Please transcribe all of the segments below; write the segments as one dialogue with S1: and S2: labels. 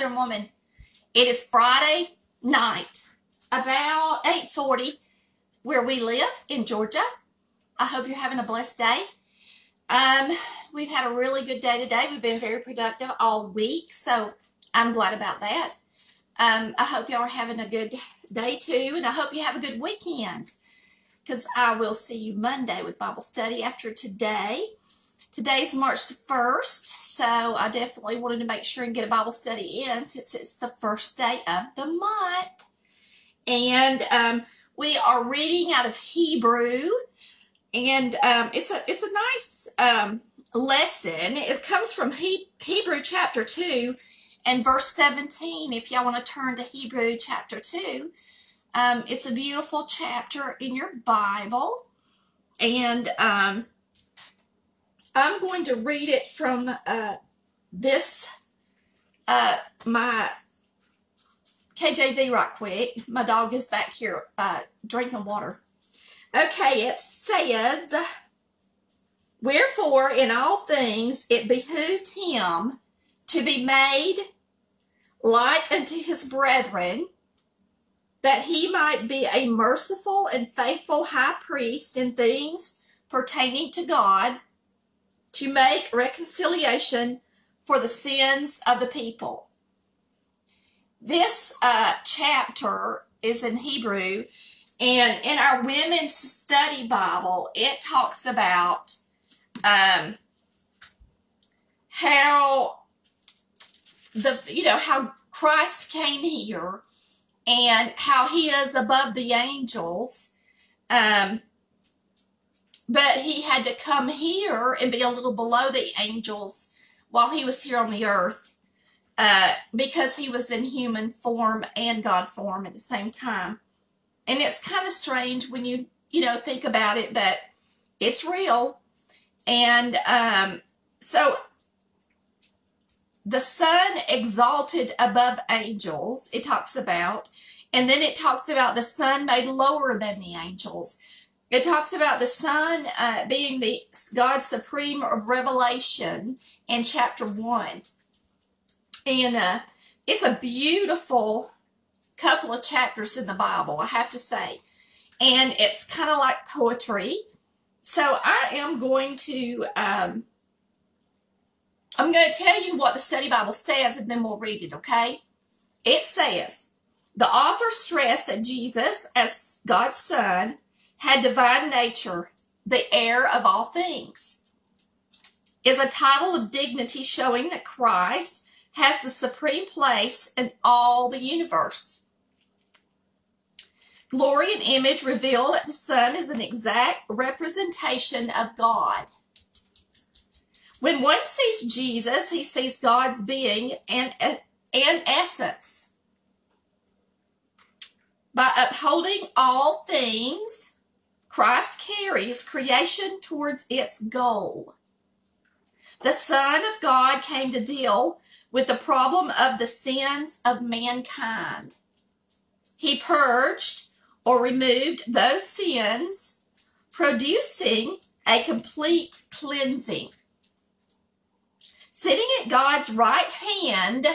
S1: Southern woman. It is Friday night, about 8:40, where we live in Georgia. I hope you're having a blessed day. Um, we've had a really good day today. We've been very productive all week, so I'm glad about that. Um, I hope y'all are having a good day too, and I hope you have a good weekend. Because I will see you Monday with Bible study after today. Today's March the 1st, so I definitely wanted to make sure and get a Bible study in since it's the first day of the month. And um, we are reading out of Hebrew, and um, it's a it's a nice um, lesson. It comes from he- Hebrew chapter 2 and verse 17. If y'all want to turn to Hebrew chapter 2, um, it's a beautiful chapter in your Bible, and um, I'm going to read it from uh, this, uh, my KJV right quick. My dog is back here uh, drinking water. Okay, it says, Wherefore in all things it behooved him to be made like unto his brethren, that he might be a merciful and faithful high priest in things pertaining to God to make reconciliation for the sins of the people. This uh, chapter is in Hebrew, and in our women's study Bible, it talks about um, how the you know how Christ came here and how he is above the angels. Um, but he had to come here and be a little below the angels while he was here on the earth uh, because he was in human form and God form at the same time. And it's kind of strange when you, you know, think about it but it's real. And um, so the Son exalted above angels, it talks about. And then it talks about the Son made lower than the angels. It talks about the Son uh, being the God's supreme revelation in chapter one, and uh, it's a beautiful couple of chapters in the Bible, I have to say, and it's kind of like poetry. So I am going to um, I'm going to tell you what the study Bible says, and then we'll read it. Okay? It says the author stressed that Jesus, as God's Son had divine nature, the heir of all things, is a title of dignity showing that Christ has the supreme place in all the universe. Glory and image reveal that the Son is an exact representation of God. When one sees Jesus, he sees God's being and, and essence. By upholding all things, Christ carries creation towards its goal. The Son of God came to deal with the problem of the sins of mankind. He purged or removed those sins, producing a complete cleansing. Sitting at God's right hand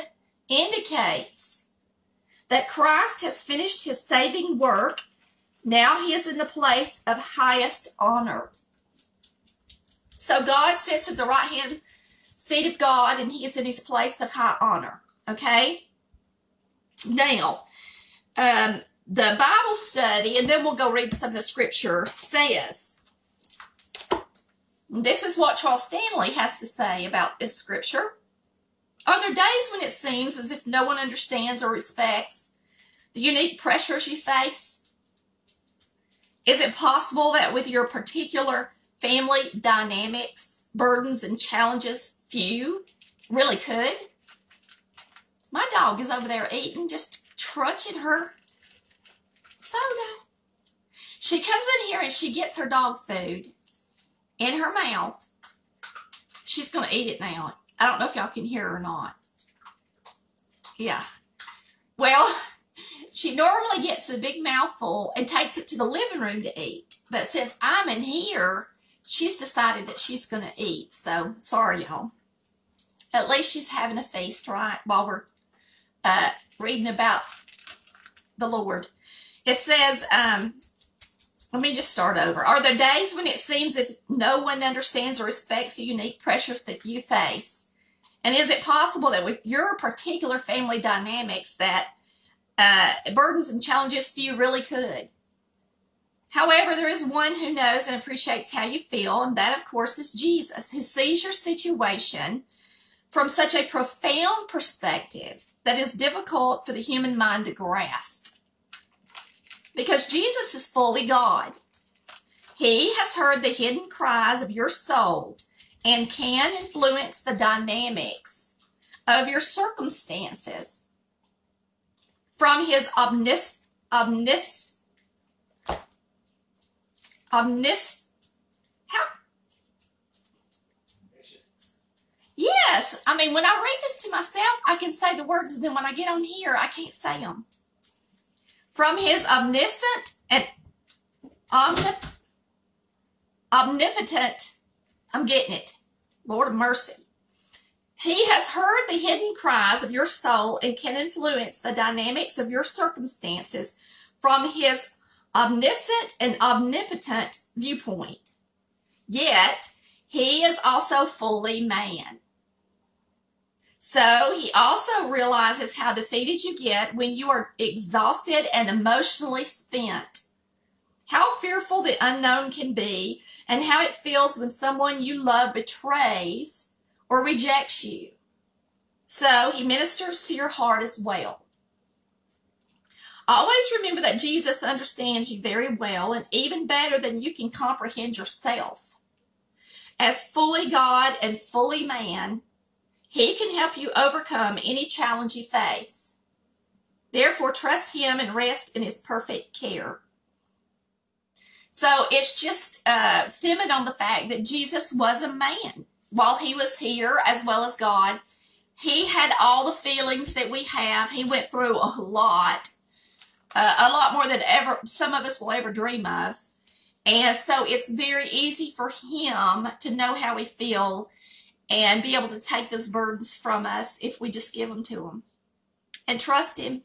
S1: indicates that Christ has finished his saving work now he is in the place of highest honor. So God sits at the right hand seat of God and he is in his place of high honor. Okay? Now, um, the Bible study, and then we'll go read some of the scripture, says, this is what Charles Stanley has to say about this scripture. Are there days when it seems as if no one understands or respects the unique pressures you face? Is it possible that with your particular family dynamics, burdens, and challenges, few really could? My dog is over there eating, just trudging her soda. She comes in here and she gets her dog food in her mouth. She's going to eat it now. I don't know if y'all can hear or not. Yeah. Well, she normally gets a big mouthful and takes it to the living room to eat. But since I'm in here, she's decided that she's going to eat. So, sorry, y'all. At least she's having a feast, right? While we're uh, reading about the Lord. It says, um, let me just start over. Are there days when it seems if no one understands or respects the unique pressures that you face? And is it possible that with your particular family dynamics that uh, burdens and challenges few really could? However, there is one who knows and appreciates how you feel, and that, of course, is Jesus, who sees your situation from such a profound perspective that is difficult for the human mind to grasp. Because Jesus is fully God. He has heard the hidden cries of your soul and can influence the dynamics of your circumstances from his omnis, omnis, omnis how? Yes i mean when i read this to myself i can say the words and then when i get on here i can't say them from his omniscient and omnip, omnipotent i'm getting it. Lord of mercy he has heard the hidden cries of your soul and can influence the dynamics of your circumstances from his omniscient and omnipotent viewpoint. Yet, he is also fully man. So he also realizes how defeated you get when you are exhausted and emotionally spent. How fearful the unknown can be and how it feels when someone you love betrays or rejects you. So he ministers to your heart as well. Always remember that Jesus understands you very well and even better than you can comprehend yourself. As fully God and fully man, he can help you overcome any challenge you face. Therefore, trust him and rest in his perfect care. So it's just uh, stemming on the fact that Jesus was a man. While he was here as well as God, he had all the feelings that we have. He went through a lot uh, a lot more than ever some of us will ever dream of. And so it's very easy for him to know how we feel and be able to take those burdens from us if we just give them to him and trust him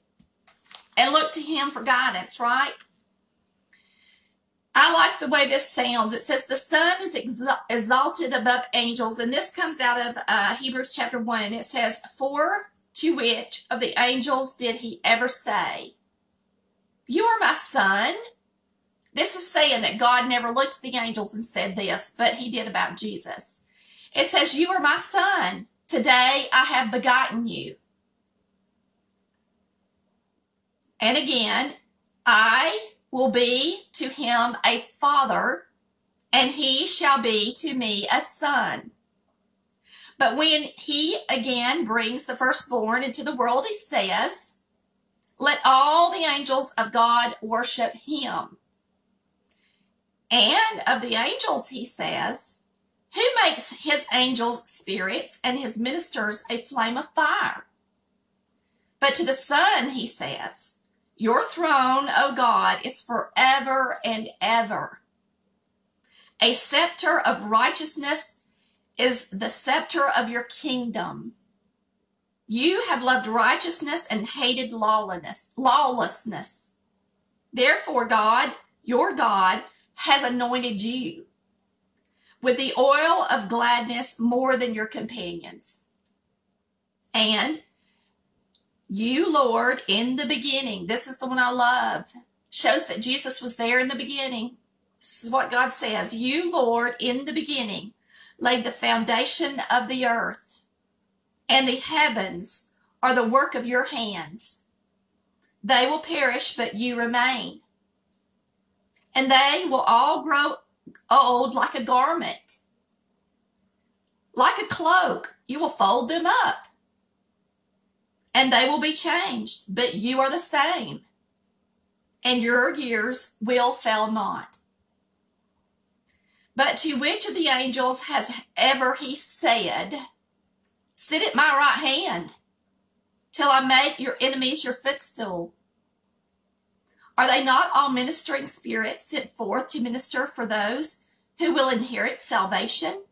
S1: and look to him for guidance, right? I like the way this sounds. It says the Son is exalted above angels, and this comes out of uh, Hebrews chapter 1, and it says, For to which of the angels did he ever say, you are my son. This is saying that God never looked at the angels and said this, but he did about Jesus. It says, You are my son. Today I have begotten you. And again, I will be to him a father, and he shall be to me a son. But when he again brings the firstborn into the world, he says, let all the angels of God worship him. And of the angels, he says, who makes his angels spirits and his ministers a flame of fire? But to the Son, he says, Your throne, O God, is forever and ever. A scepter of righteousness is the scepter of your kingdom. You have loved righteousness and hated lawlessness. Lawlessness. Therefore, God, your God, has anointed you with the oil of gladness more than your companions. And you, Lord, in the beginning, this is the one I love, shows that Jesus was there in the beginning. This is what God says. You, Lord, in the beginning, laid the foundation of the earth and the heavens are the work of your hands. They will perish, but you remain. And they will all grow old like a garment. Like a cloak, you will fold them up. And they will be changed, but you are the same. And your years will fail not. But to which of the angels has ever he said, Sit at my right hand till I make your enemies your footstool. Are they not all ministering spirits sent forth to minister for those who will inherit salvation?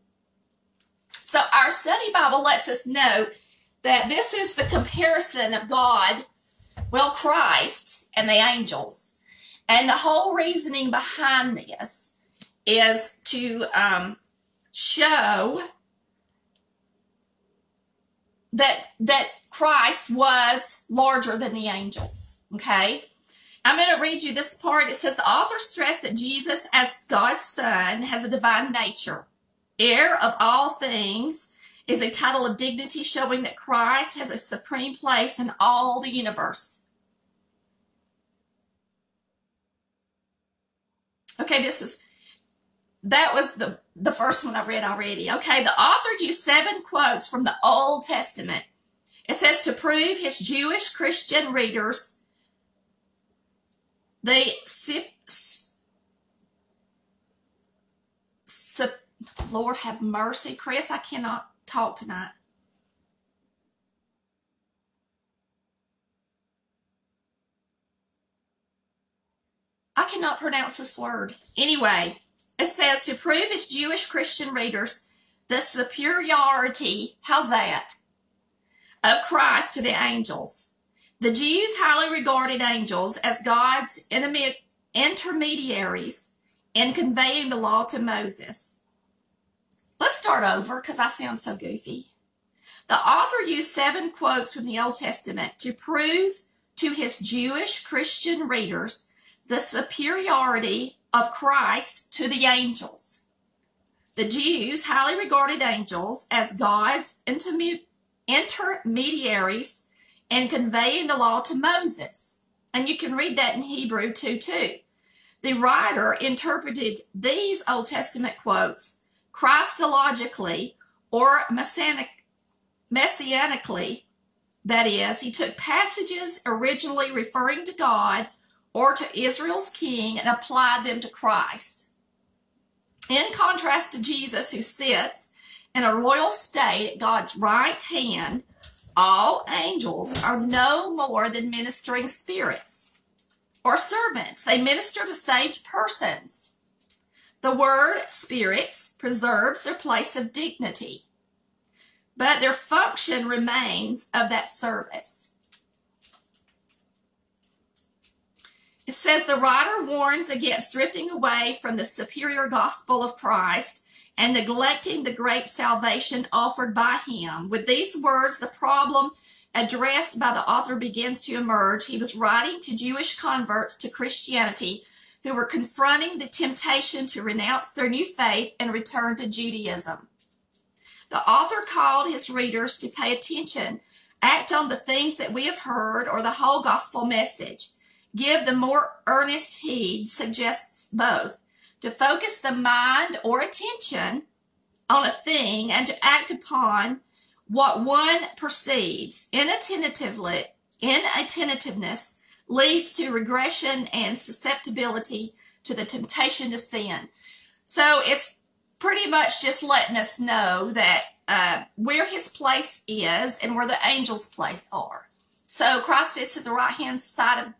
S1: So our study Bible lets us know that this is the comparison of God, well, Christ, and the angels. And the whole reasoning behind this is to um, show that that Christ was larger than the angels. Okay. I'm going to read you this part. It says the author stressed that Jesus, as God's Son, has a divine nature. Heir of all things is a title of dignity showing that Christ has a supreme place in all the universe. Okay, this is that was the the first one I read already. Okay, the author used seven quotes from the Old Testament. It says to prove his Jewish Christian readers sip, sip, Lord have mercy, Chris. I cannot talk tonight. I cannot pronounce this word. Anyway, it says to prove his Jewish Christian readers the superiority, how's that, of Christ to the angels. The Jews highly regarded angels as God's intermediaries in conveying the law to Moses. Let's start over because I sound so goofy. The author used seven quotes from the Old Testament to prove to his Jewish Christian readers the superiority of Christ to the angels. The Jews highly regarded angels as God's intermediaries in conveying the law to Moses. And you can read that in Hebrew 2 2. The writer interpreted these Old Testament quotes Christologically or messianic, messianically. That is, he took passages originally referring to God or to Israel's king and applied them to Christ. In contrast to Jesus, who sits in a royal state at God's right hand, all angels are no more than ministering spirits or servants. They minister to saved persons. The word spirits preserves their place of dignity, but their function remains of that service. It says the writer warns against drifting away from the superior gospel of Christ and neglecting the great salvation offered by him. With these words, the problem addressed by the author begins to emerge. He was writing to Jewish converts to Christianity who were confronting the temptation to renounce their new faith and return to Judaism. The author called his readers to pay attention, act on the things that we have heard or the whole gospel message. Give the more earnest heed, suggests both, to focus the mind or attention on a thing and to act upon what one perceives inattentiveness leads to regression and susceptibility to the temptation to sin. So it's pretty much just letting us know that uh, where his place is and where the angels' place are. So Christ sits at the right hand side of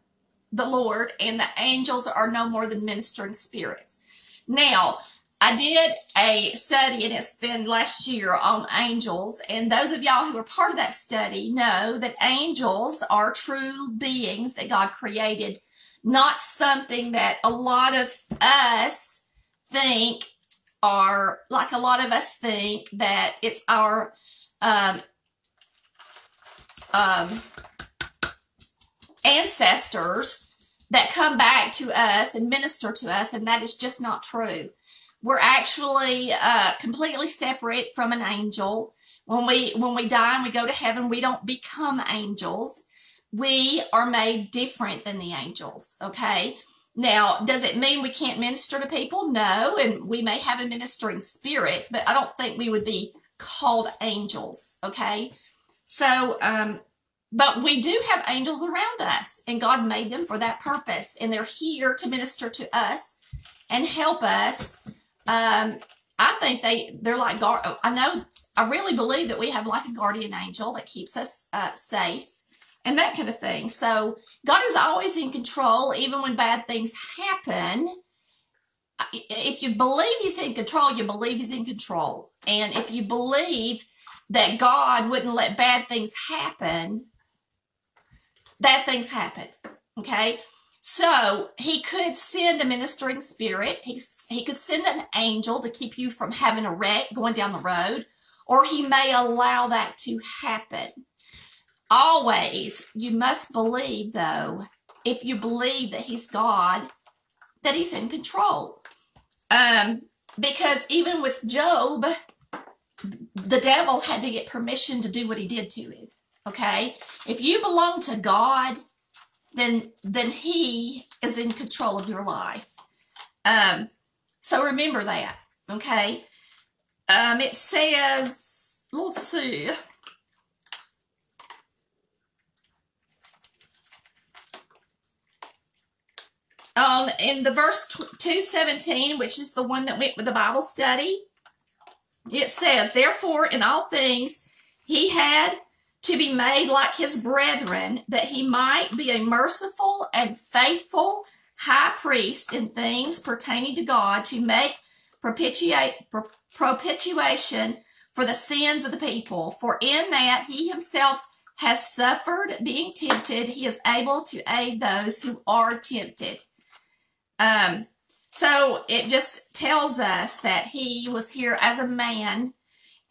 S1: the Lord, and the angels are no more than ministering spirits. Now, I did a study, and it's been last year on angels. And those of y'all who are part of that study know that angels are true beings that God created, not something that a lot of us think are like a lot of us think that it's our um, um, ancestors that come back to us and minister to us, and that is just not true. We're actually uh, completely separate from an angel. When we when we die and we go to heaven, we don't become angels. We are made different than the angels. Okay. Now, does it mean we can't minister to people? No, and we may have a ministering spirit, but I don't think we would be called angels. Okay. So, um, but we do have angels around us, and God made them for that purpose, and they're here to minister to us and help us. Um, I think they they're like guard. I know I really believe that we have like a guardian angel that keeps us uh, safe and that kind of thing. So God is always in control, even when bad things happen. If you believe He's in control, you believe He's in control, and if you believe that God wouldn't let bad things happen, bad things happen. Okay? So he could send a ministering spirit. He, he could send an angel to keep you from having a wreck going down the road, or he may allow that to happen. Always, you must believe, though, if you believe that he's God, that he's in control. Um, because even with Job, the devil had to get permission to do what he did to him. Okay? If you belong to God, then then he is in control of your life. Um, so remember that. Okay? Um, it says, let's see. Um, in the verse 217, which is the one that went with the Bible study, it says, Therefore, in all things, he had to be made like his brethren, that he might be a merciful and faithful high priest in things pertaining to God to make propitiation for the sins of the people. For in that he himself has suffered being tempted, he is able to aid those who are tempted. Um, so it just tells us that he was here as a man.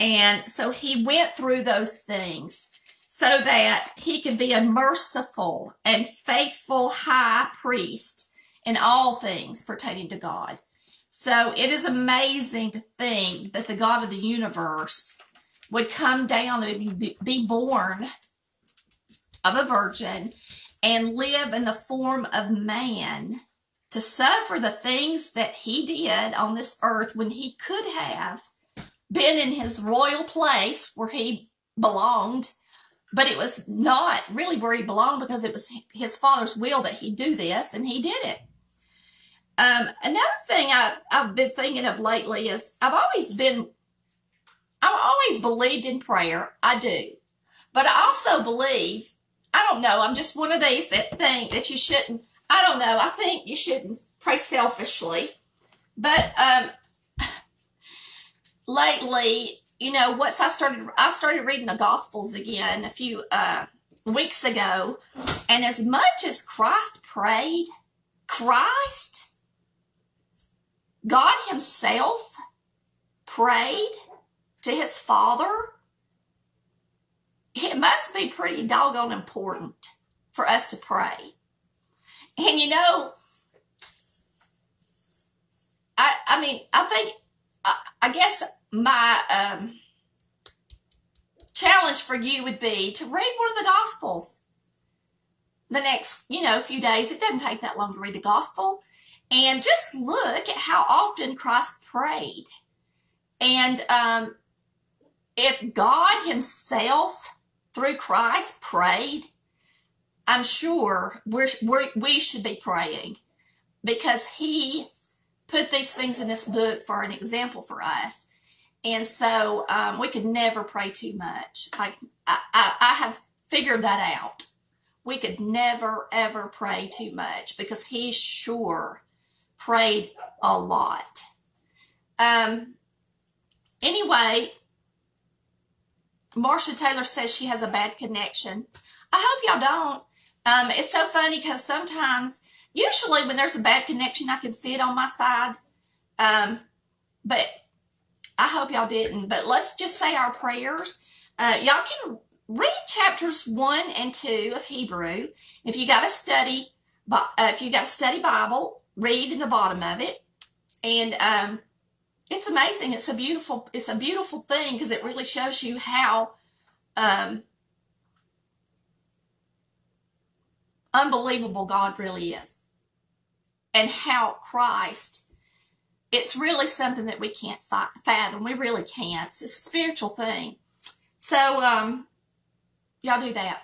S1: And so he went through those things so that he could be a merciful and faithful high priest in all things pertaining to God. So it is amazing to think that the God of the universe would come down and be born of a virgin and live in the form of man to suffer the things that he did on this earth when he could have been in his royal place where he belonged, but it was not really where he belonged because it was his father's will that he do this, and he did it. Um, another thing I, I've been thinking of lately is I've always been, I've always believed in prayer. I do. But I also believe, I don't know, I'm just one of these that think that you shouldn't I don't know. I think you shouldn't pray selfishly. But um, lately, you know, once I started, I started reading the Gospels again a few uh, weeks ago, and as much as Christ prayed, Christ, God Himself, prayed to His Father. It must be pretty doggone important for us to pray. And you know, I I mean, I think I, I guess my um, challenge for you would be to read one of the Gospels the next, you know, few days. It doesn't take that long to read the Gospel. And just look at how often Christ prayed. And um, if God Himself, through Christ, prayed, I'm sure we're, we're, we should be praying because he put these things in this book for an example for us. And so um, we could never pray too much. Like I, I, I have figured that out. We could never, ever pray too much because he sure prayed a lot. Um, anyway, Marcia Taylor says she has a bad connection. I hope y'all don't. Um, it's so funny because sometimes, usually when there's a bad connection, I can see it on my side. Um, but I hope y'all didn't. But let's just say our prayers. Uh, y'all can read chapters one and two of Hebrew. If you got a study, uh, if you got a study Bible, read in the bottom of it, and um, it's amazing. It's a beautiful. It's a beautiful thing because it really shows you how um, unbelievable God really is and how Christ, it's really something that we can't fathom. We really can't. It's a spiritual thing. So, um, y'all do that.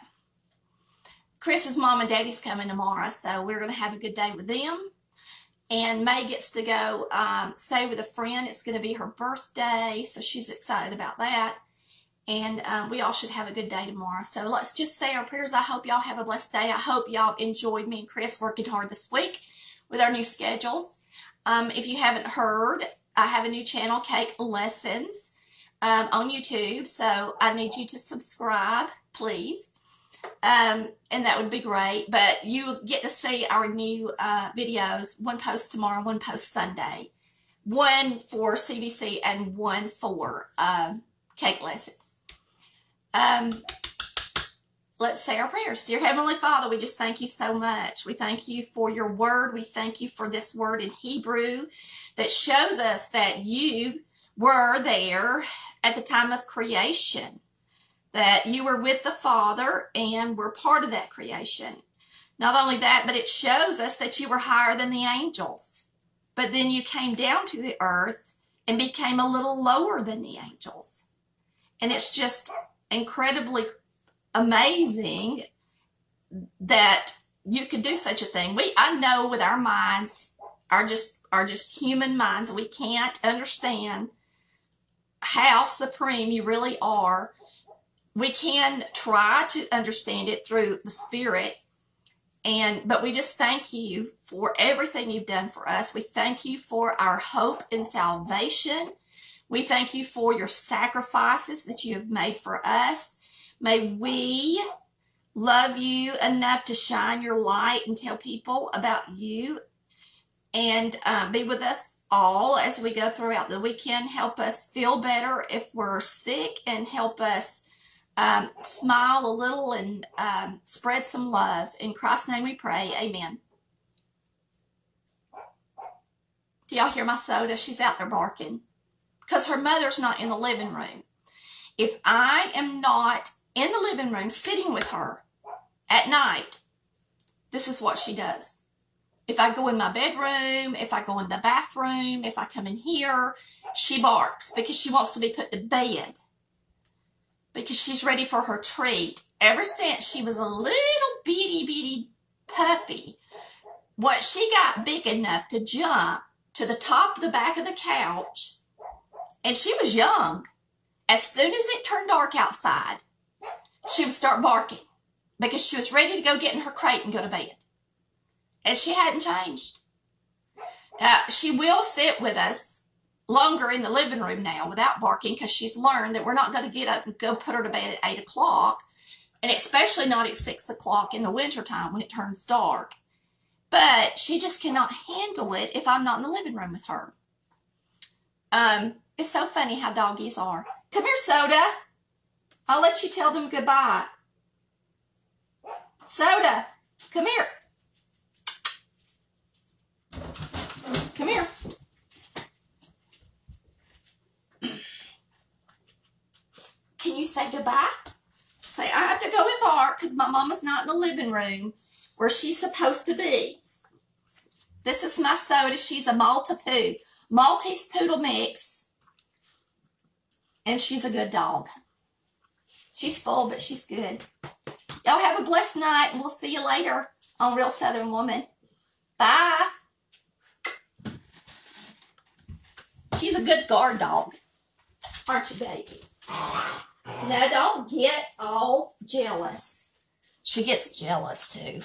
S1: Chris's mom and daddy's coming tomorrow, so we're going to have a good day with them. And May gets to go um, stay with a friend. It's going to be her birthday, so she's excited about that. And um, we all should have a good day tomorrow. So let's just say our prayers. I hope y'all have a blessed day. I hope y'all enjoyed me and Chris working hard this week with our new schedules. Um, if you haven't heard, I have a new channel, Cake Lessons. um, on YouTube. So I need you to subscribe, please. Um, and that would be great. But you get to see our new uh, videos, one post tomorrow, one post Sunday, one for CVC and one for um, cake lessons. Um, let's say our prayers. Dear Heavenly Father, we just thank you so much. We thank you for your word. We thank you for this word in Hebrew that shows us that you were there at the time of creation, that you were with the Father and were part of that creation. Not only that, but it shows us that you were higher than the angels. But then you came down to the earth and became a little lower than the angels. And it's just incredibly amazing that you could do such a thing. We I know with our minds are just are just human minds. We can't understand how supreme you really are. We can try to understand it through the spirit and but we just thank you for everything you've done for us. We thank you for our hope in salvation. We thank you for your sacrifices that you have made for us. May we love you enough to shine your light and tell people about you and um, be with us all as we go throughout the weekend. Help us feel better if we're sick and help us um, smile a little and um, spread some love. In Christ's name we pray. Amen. Do y'all hear my soda? She's out there barking because her mother's not in the living room. If I am not in the living room sitting with her at night, this is what she does. If I go in my bedroom, if I go in the bathroom, if I come in here, she barks because she wants to be put to bed because she's ready for her treat. Ever since she was a little bitty bitty puppy, what she got big enough to jump to the top of the back of the couch, and she was young. As soon as it turned dark outside, she would start barking because she was ready to go get in her crate and go to bed. And she hadn't changed. Uh, she will sit with us longer in the living room now without barking because she's learned that we're not going to get up and go put her to bed at 8 o'clock, and especially not at 6 o'clock in the wintertime when it turns dark. But she just cannot handle it if I'm not in the living room with her. Um, it's so funny how doggies are. Come here, Soda. I'll let you tell them goodbye. Soda, come here. Come here. Can you say goodbye? Say, I have to go and bark because my mama's not in the living room where she's supposed to be. This is my soda. She's a Maltipoo. Maltese Poodle Mix. And she's a good dog. She's full, but she's good. Y'all have a blessed night, and we'll see you later on Real Southern Woman. Bye. She's a good guard dog. Aren't you, baby? Now, don't get all jealous. She gets jealous too.